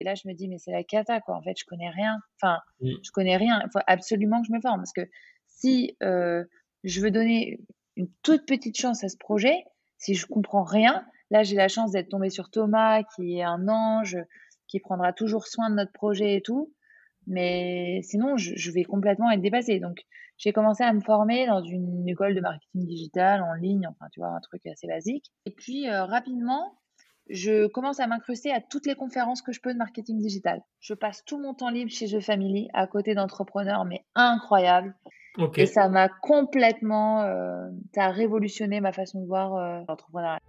Et là, je me dis, mais c'est la cata, quoi. En fait, je connais rien. Enfin, mm. je connais rien. Il faut absolument que je me forme. Parce que si euh, je veux donner une toute petite chance à ce projet, si je comprends rien, là, j'ai la chance d'être tombée sur Thomas, qui est un ange, qui prendra toujours soin de notre projet et tout. Mais sinon, je, vais complètement être dépassée. Donc, j'ai commencé à me former dans une école de marketing digital en ligne, enfin, tu vois, un truc assez basique. Et puis, euh, rapidement, je commence à m'incruster à toutes les conférences que je peux de marketing digital. Je passe tout mon temps libre chez The Family à côté d'entrepreneurs, mais incroyable. Et ça m'a complètement, euh, ça a révolutionné ma façon de voir euh, l'entrepreneuriat.